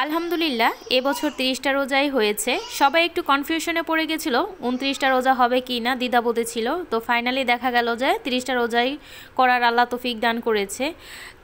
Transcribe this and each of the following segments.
আলহামদুলিল্লাহ এবছর তিরিশটা রোজাই হয়েছে। সবাই একটু কনফিউশনে পড়ে গেছিল, উনত্রিশটা রোজা হবে কি না, দ্বিধাবোধে ছিল। তো ফাইনালি দেখা গেল যে তিরিশটা রোজাই করার আল্লাহ তফিক দান করেছে।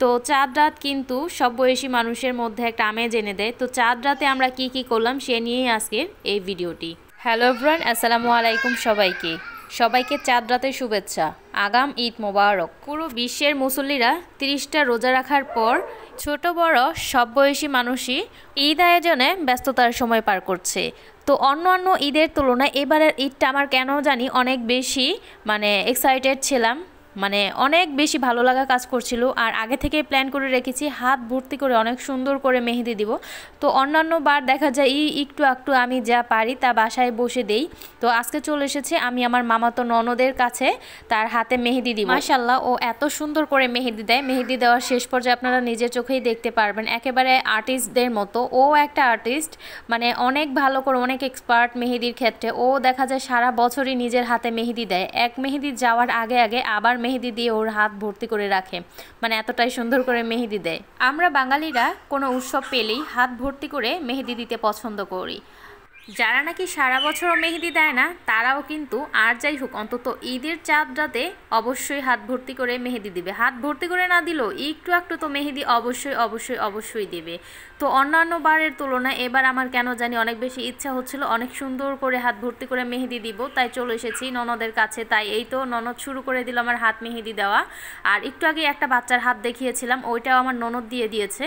তো চাঁদ রাত কিন্তু সব বয়সী মানুষের মধ্যে একটা আমেজ এনে দেয়। তো চাঁদ রাতে আমরা কি কি করলাম, সে নিয়েই আজকের এই ভিডিওটি। হ্যালো ব্রান আসসালামু আলাইকুম সবাইকে। সবাইকে চাঁদ রাতের শুভেচ্ছা। আগাম ঈদ মোবারক। পুরো বিশ্বের মুসল্লিরা তিরিশটা রোজা রাখার পর ছোট, বড়, সব বয়সী মানুষই ঈদ আয়োজনে ব্যস্ততার সময় পার করছে। তো অন্য অন্য ঈদের তুলনায় এবারের ঈদটা আমার কেন জানি অনেক বেশি মানে এক্সাইটেড ছিলাম। মানে অনেক বেশি ভালো লাগা কাজ করছিল। আর আগে থেকে প্ল্যান করে রেখেছি, হাত ভর্তি করে অনেক সুন্দর করে মেহেদি দিব। তো অন্যান্য বার দেখা যায়, ই একটু একটু আমি যা পারি তা বাসায় বসে দেই। তো আজকে চলে এসেছে, আমি আমার মামাতো ননদের কাছে তার হাতে মেহেদি দিই মাশাল্লাহ ও এত সুন্দর করে মেহেদি দেয়। মেহেদি দেওয়ার শেষ পর্যায়ে আপনারা নিজের চোখেই দেখতে পারবেন। একেবারে আর্টিস্টদের মতো। ও একটা আর্টিস্ট মানে অনেক ভালো করে, অনেক এক্সপার্ট মেহেদির ক্ষেত্রে। ও দেখা যায় সারা বছরই নিজের হাতে মেহেদি দেয়। এক মেহেদি যাওয়ার আগে আগে আবার মেহেদি দিয়ে ওর হাত ভর্তি করে রাখে। মানে এতটাই সুন্দর করে মেহেদি দেয়। আমরা বাঙালিরা কোনো উৎসব পেলেই হাত ভর্তি করে মেহেদি দিতে পছন্দ করি। যারা নাকি সারা বছরও মেহেদি দেয় না, তারাও কিন্তু আর যাই হোক, অন্তত ঈদের চাঁদ রাতে অবশ্যই হাত ভর্তি করে মেহেদি দিবে। হাত ভর্তি করে না দিলেও একটু একটু তো মেহেদি অবশ্যই অবশ্যই অবশ্যই দেবে। তো অন্যান্য বারের তুলনায় এবার আমার কেন জানি অনেক বেশি ইচ্ছা হচ্ছিল। অনেক সুন্দর করে হাত ভর্তি করে মেহেদি দিব, তাই চলে এসেছি ননদের কাছে। তাই এই তো ননদ শুরু করে দিল আমার হাত মেহেদি দেওয়া। আর একটু আগে একটা বাচ্চার হাত দেখিয়েছিলাম, ওইটাও আমার ননদ দিয়ে দিয়েছে।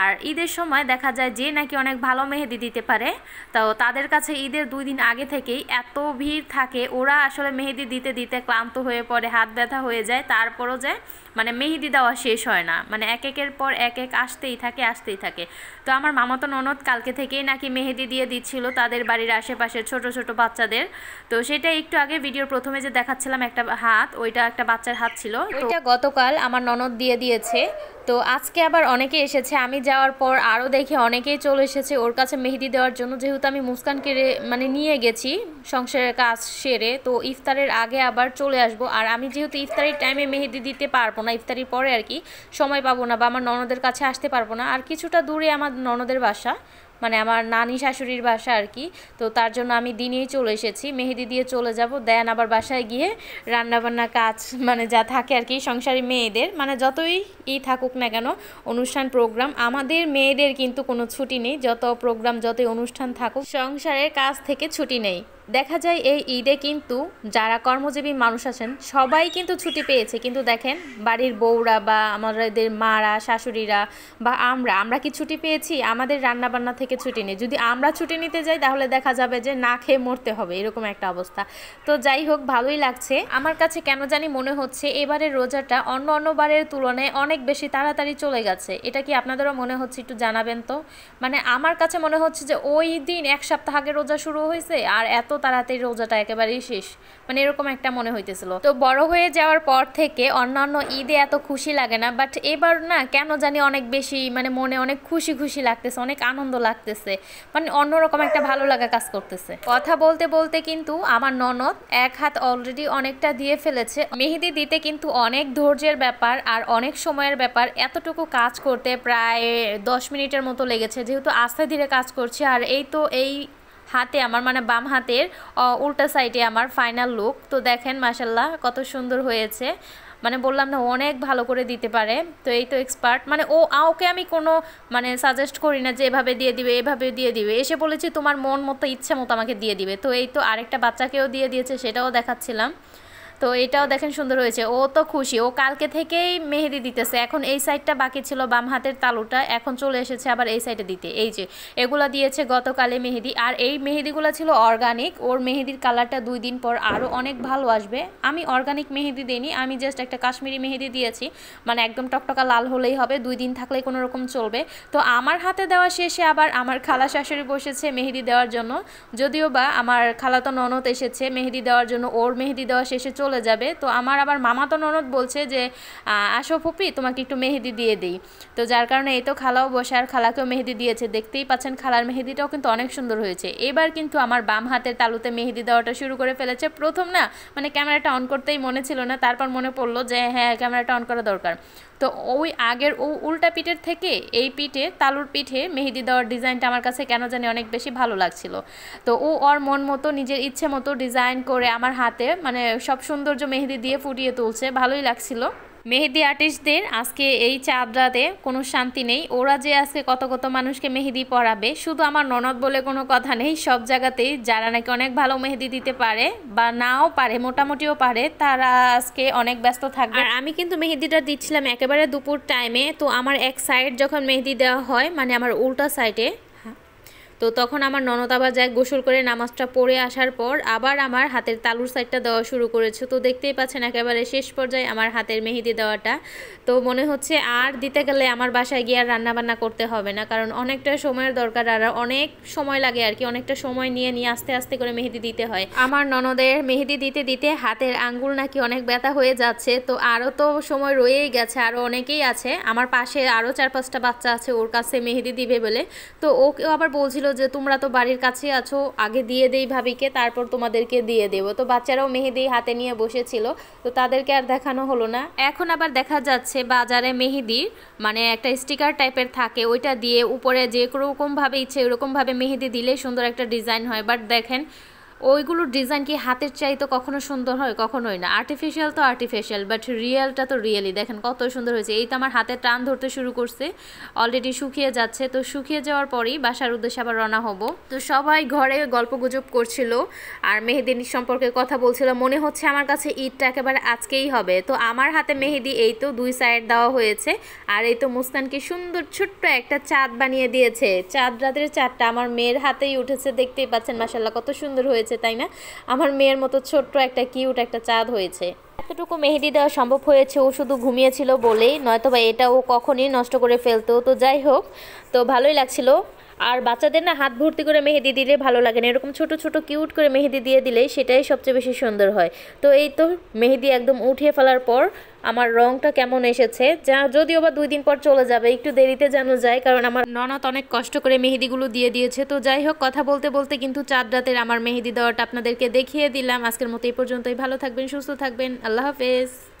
আর ঈদের সময় দেখা যায় যে নাকি অনেক ভালো মেহেদি দিতে পারে। তো তাদের কাছে ঈদের দুই দিন আগে থেকেই এত ভিড় থাকে, ওরা আসলে মেহেদি দিতে দিতে ক্লান্ত হয়ে পড়ে, হাত ব্যথা হয়ে যায়। তারপরও যে মানে মেহেদি দেওয়া শেষ হয় না। মানে এক একের পর এক এক আসতেই থাকে আসতেই থাকে। তো আমার মামাতো ননদ কালকে থেকেই নাকি মেহেদি দিয়ে দিচ্ছিল তাদের বাড়ির আশেপাশের ছোট ছোট বাচ্চাদের। তো সেটা একটু আগে ভিডিওর প্রথমে যে দেখাচ্ছিলাম একটা হাত, ওইটা একটা বাচ্চার হাত ছিল। ওইটা গতকাল আমার ননদ দিয়ে দিয়েছে। তো আজকে আবার অনেকে এসেছে, আমি যাওয়ার পর আরও দেখে অনেকেই চলে এসেছে ওর কাছে মেহেদি দেওয়ার জন্য। যেহেতু আমি মুস্কানকে মানে নিয়ে গেছি সংসারের কাজ সেরে তো ইফতারের আগে আবার চলে আসব। আর আমি যেহেতু ইফতারের টাইমে মেহেদি দিতে পারব না, ইফতারির পরে আর কি সময় পাবো না বা আমার ননদের কাছে আসতে পারব না। আর কিছুটা দূরে আমার ননদের বাসা মানে আমার নানি শাশুড়ির বাসা আর কি। তো তার জন্য আমি দিনেই চলে এসেছি, মেহেদি দিয়ে চলে যাব। দেন আবার বাসায় গিয়ে রান্নাবান্না কাজ মানে যা থাকে আর কি সংসারী মেয়েদের। মানে যতই ই থাকুক না কেন, অনুষ্ঠান প্রোগ্রাম আমাদের মেয়েদের কিন্তু কোনো ছুটি নেই। যত প্রোগ্রাম যতই অনুষ্ঠান থাকুক, সংসারের কাজ থেকে ছুটি নেই। দেখা যায় এই ঈদে কিন্তু যারা কর্মজীবী মানুষ আছেন, সবাই কিন্তু ছুটি পেয়েছে। কিন্তু দেখেন, বাড়ির বউরা বা আমাদের মারা, শাশুড়িরা বা আমরা আমরা কি ছুটি পেয়েছি? আমাদের রান্নাবান্না থেকে ছুটি নেই। যদি আমরা ছুটি নিতে যাই, তাহলে দেখা যাবে যে না খেয়ে মরতে হবে, এরকম একটা অবস্থা। তো যাই হোক, ভালোই লাগছে। আমার কাছে কেন জানি মনে হচ্ছে, এবারের রোজাটা অন্য অন্য বারের তুলনায় অনেক বেশি তাড়াতাড়ি চলে গেছে। এটা কি আপনাদেরও মনে হচ্ছে একটু জানাবেন তো? মানে আমার কাছে মনে হচ্ছে যে ওই দিন এক সপ্তাহ আগে রোজা শুরু হয়েছে, আর এত তাড়াতাড়ি রোজাটা একেবারেই শেষ। মানে এরকম একটা মনে হইতেছিল। তো বড় হয়ে যাওয়ার পর থেকে অন্যান্য ঈদে এত খুশি লাগে না বাট এবার না কেন জানি অনেক বেশি মানে মনে অনেক খুশি খুশি লাগতেছে, অনেক আনন্দ লাগতেছে। মানে অন্যরকম একটা ভালো লাগা কাজ করতেছে। কথা বলতে বলতে কিন্তু আমার ননদ এক হাত অলরেডি অনেকটা দিয়ে ফেলেছে। মেহেদি দিতে কিন্তু অনেক ধৈর্যের ব্যাপার আর অনেক সময়ের ব্যাপার। এতটুকু কাজ করতে প্রায় দশ মিনিটের মতো লেগেছে, যেহেতু আস্তে ধীরে কাজ করছি। আর এই তো এই হাতে, আমার মানে বাম হাতের উল্টা সাইডে আমার ফাইনাল লুক তো দেখেন মাসাল্লাহ কত সুন্দর হয়েছে। মানে বললাম না অনেক ভালো করে দিতে পারে। তো এই তো এক্সপার্ট মানে ও ওকে আমি কোনো মানে সাজেস্ট করি না যে এভাবে দিয়ে দিবে, এভাবে দিয়ে দিবে। এসে বলেছি, তোমার মন মতো, ইচ্ছে মতো আমাকে দিয়ে দিবে। তো এই তো আরেকটা বাচ্চাকেও দিয়ে দিয়েছে, সেটাও দেখাচ্ছিলাম। তো এটাও দেখেন সুন্দর হয়েছে। ও তো খুশি। ও কালকে থেকেই মেহেদি দিতেছে। এখন এই সাইডটা বাকি ছিল বাম হাতের তালুটা। এখন চলে এসেছে আবার এই সাইডে দিতে। এই যে, এগুলো দিয়েছে গতকালে মেহেদি। আর এই মেহেদিগুলো ছিল অর্গানিক ওর মেহেদির কালারটা দুই দিন পর আরও অনেক ভালো আসবে। আমি অর্গানিক মেহেদি দিইনি। আমি জাস্ট একটা কাশ্মীরি মেহেদি দিয়েছি। মানে একদম টকটকা লাল হলেই হবে। দুই দিন থাকলেই কোনো রকম চলবে। তো আমার হাতে দেওয়া শেষে আবার আমার খালা শাশুড়ি বসেছে মেহেদি দেওয়ার জন্য। যদিও বা আমার খালাতো ননদ এসেছে মেহেদি দেওয়ার জন্য। ওর মেহেদি দেওয়া শেষে চলে চলে যাবে। তো আমার আবার মামা তো ননদ বলছে যে আসো ফুপি, তোমাকে একটু মেহেদি দিয়ে দিই। তো যার কারণে এই তো খালাও বসে, আর খালাকেও মেহেদি দিয়েছে। দেখতেই পাচ্ছেন খালার মেহেদিটাও কিন্তু অনেক সুন্দর হয়েছে। এবার কিন্তু আমার বাম হাতের তালুতে মেহেদি দেওয়াটা শুরু করে ফেলেছে। প্রথম না মানে ক্যামেরাটা অন করতেই মনে ছিল না। তারপর মনে পড়ল যে হ্যাঁ ক্যামেরাটা অন করা দরকার। তো ওই আগের ও উল্টা পিঠের থেকে এই পিঠে, তালুর পিঠে মেহেদি দেওয়ার ডিজাইনটা আমার কাছে কেন জানি অনেক বেশি ভালো লাগছিল। তো ও ওর মন মতো, নিজের ইচ্ছে মতো ডিজাইন করে আমার হাতে মানে সব সৌন্দর্য মেহেদি দিয়ে ফুটিয়ে তুলছে, ভালোই লাগছিল। মেহেদি আর্টিস্টদের আজকে এই চাঁদরাতে কোনো শান্তি নেই। ওরা যে আজকে কত কত মানুষকে মেহেদি পরাবে, শুধু আমার ননদ বলে কোনো কথা নেই। সব জায়গাতেই যারা নাকি অনেক ভালো মেহেদি দিতে পারে বা নাও পারে, মোটামুটিও পারে, তারা আজকে অনেক ব্যস্ত থাকবে। আর আমি কিন্তু মেহেদিটা দিচ্ছিলাম একেবারে দুপুর টাইমে তো আমার এক সাইড যখন মেহেদি দেওয়া হয় মানে আমার উল্টা সাইডে তো তখন আমার ননদ আবার যায় গোসল করে নামাজটা পড়ে আসার পর আবার আমার হাতের তালুর সাইডটা দেওয়া শুরু করেছে। তো দেখতেই পাচ্ছেন একেবারে শেষ পর্যায়ে আমার হাতের মেহেদি দেওয়াটা। তো মনে হচ্ছে আর দিতে গেলে আমার বাসায় গিয়ে আর রান্নাবান্না করতে হবে না, কারণ অনেকটা সময়ের দরকার আর অনেক সময় লাগে আর কি, অনেকটা সময় নিয়ে নিয়ে আস্তে আস্তে করে মেহেদি দিতে হয়। আমার ননদের মেহেদি দিতে দিতে হাতের আঙ্গুল নাকি অনেক ব্যথা হয়ে যাচ্ছে, তো আরও তো সময় রয়েই গেছে, আরও অনেকেই আছে। আমার পাশে আরও চার পাঁচটা বাচ্চা আছে, ওর কাছে মেহেদি দিবে বলে। তো ওকে আবার বলছিল যে তোমরা তো বাড়ির কাছে আছো, আগে দিয়ে দেই ভাবিকে, তারপর তোমাদেরকে দিয়ে দেবো। তো বাচ্চারাও মেহেদি হাতে নিয়ে বসেছিল, তো তাদেরকে আর দেখানো হলো না। এখন আবার দেখা যাচ্ছে বাজারে মেহেদির মানে একটা স্টিকার টাইপের থাকে, ওইটা দিয়ে উপরে যে রকমভাবে ইচ্ছে ওরকমভাবে মেহেদি দিলে সুন্দর একটা ডিজাইন হয়। বাট দেখেন ওইগুলোর ডিজাইন কি হাতের চাই তো কখনো সুন্দর হয়, কখনোই না। আর্টিফিশিয়াল তো আর্টিফিশিয়াল বাট রিয়েলটা তো রিয়েলি দেখেন কত সুন্দর হয়েছে। এই তো আমার হাতে টান ধরতে শুরু করছে। অলরেডি শুকিয়ে যাচ্ছে। তো শুকিয়ে যাওয়ার পরেই বাসার উদ্দেশ্যে আবার রওনা হব। তো সবাই ঘরে গল্প গুজব করছিল আর মেহেদি সম্পর্কে কথা বলছিল। মনে হচ্ছে আমার কাছে ঈদটা একেবারে আজকেই হবে। তো আমার হাতে মেহেদি এই তো দুই সাইড দেওয়া হয়েছে। আর এই তো মুস্কানকে সুন্দর ছোট্ট একটা চাঁদ বানিয়ে দিয়েছে। চাঁদ রাতের চাঁদটা আমার মেয়ের হাতেই উঠেছে। দেখতেই পাচ্ছেন মাসাল্লাহ কত সুন্দর হয়েছে। হয়েছে, তাই না? আমার মেয়ের মতো ছোট্ট একটা কিউট একটা চাঁদ হয়েছে। এতটুকু মেহেদি দেওয়া সম্ভব হয়েছে, ও শুধু ঘুমিয়েছিল বলেই নয়তো বা এটা ও কখনই নষ্ট করে ফেলতো। তো যাই হোক, তো ভালোই লাগছিল। আর বাচ্চাদের না হাত ভর্তি করে মেহেদি দিলে ভালো লাগে না। এরকম ছোট ছোট, কিউট করে মেহেদি দিয়ে দিলে সেটাই সবচেয়ে বেশি সুন্দর হয়। তো এই তো মেহেদি একদম উঠিয়ে ফেলার পর আমার রংটা কেমন এসেছে, যা যদিও বা দুই দিন পর চলে যাবে, একটু দেরিতে যেন যায়, কারণ আমার ননদ অনেক কষ্ট করে মেহেদিগুলো দিয়ে দিয়েছে। তো যাই হোক, কথা বলতে বলতে কিন্তু চাঁদ রাতের আমার মেহেদি দেওয়াটা আপনাদেরকে দেখিয়ে দিলাম। আজকের মতো এই পর্যন্তই। ভালো থাকবেন, সুস্থ থাকবেন। আল্লাহ হাফেজ।